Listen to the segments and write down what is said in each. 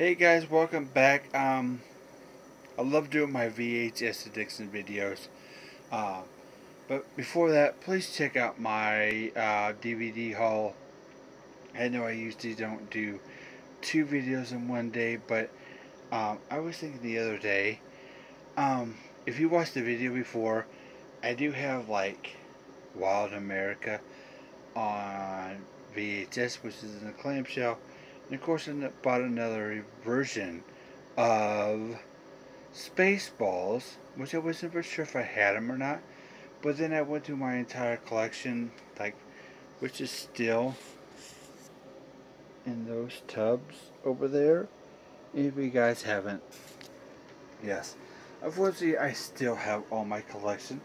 Hey guys, welcome back. Um, I love doing my VHS addiction videos. Uh, but before that, please check out my uh, DVD haul. I know I usually don't do two videos in one day, but um, I was thinking the other day, um, if you watched the video before, I do have like Wild America on VHS, which is in a clamshell and of course, I bought another version of Spaceballs, which I wasn't for sure if I had them or not. But then I went through my entire collection, like, which is still in those tubs over there. If you guys haven't, yes. Unfortunately, I still have all my collection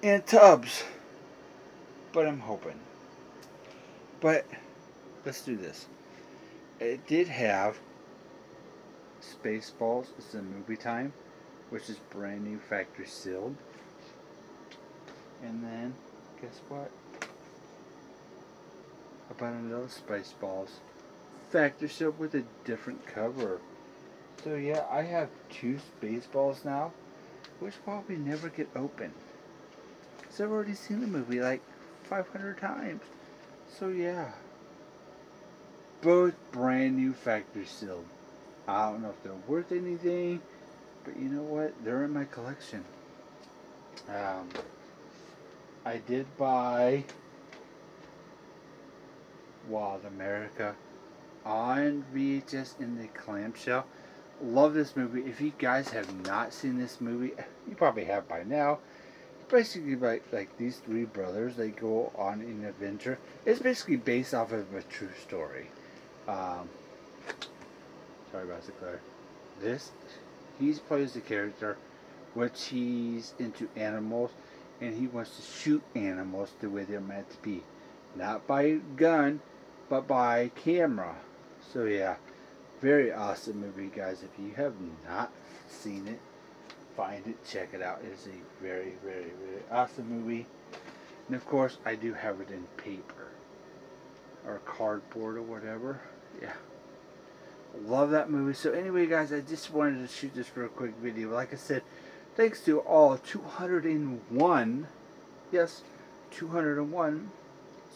in tubs. But I'm hoping. But, let's do this it did have Spaceballs. It's a movie time, which is brand new factory sealed. And then, guess what? I bought another Spaceballs. Factory sealed with a different cover. So yeah, I have two Spaceballs now, which probably never get open. Because I've already seen the movie like 500 times. So yeah both brand new factory sealed. I don't know if they're worth anything, but you know what? They're in my collection. Um, I did buy Wild America on VHS in the clamshell. Love this movie. If you guys have not seen this movie, you probably have by now. Basically like like these three brothers. They go on an adventure. It's basically based off of a true story. Um, sorry about the glare. This, he plays the character, which he's into animals, and he wants to shoot animals the way they're meant to be. Not by gun, but by camera. So yeah, very awesome movie, guys. If you have not seen it, find it, check it out. It's a very, very, very awesome movie. And of course, I do have it in paper or cardboard or whatever yeah. Love that movie. So anyway, guys, I just wanted to shoot this for a quick video. Like I said, thanks to all 201, yes, 201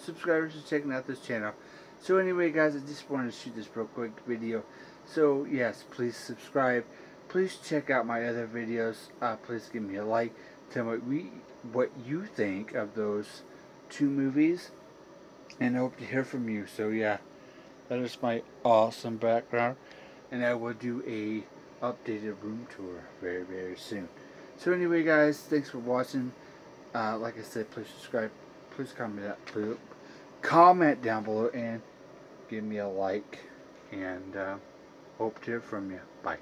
subscribers for checking out this channel. So anyway, guys, I just wanted to shoot this real quick video. So yes, please subscribe. Please check out my other videos. Uh, please give me a like. Tell me what, we, what you think of those two movies. And I hope to hear from you. So yeah. That is my awesome background. And I will do a updated room tour very, very soon. So anyway, guys, thanks for watching. Uh, like I said, please subscribe. Please comment, please comment down below and give me a like. And uh, hope to hear from you. Bye.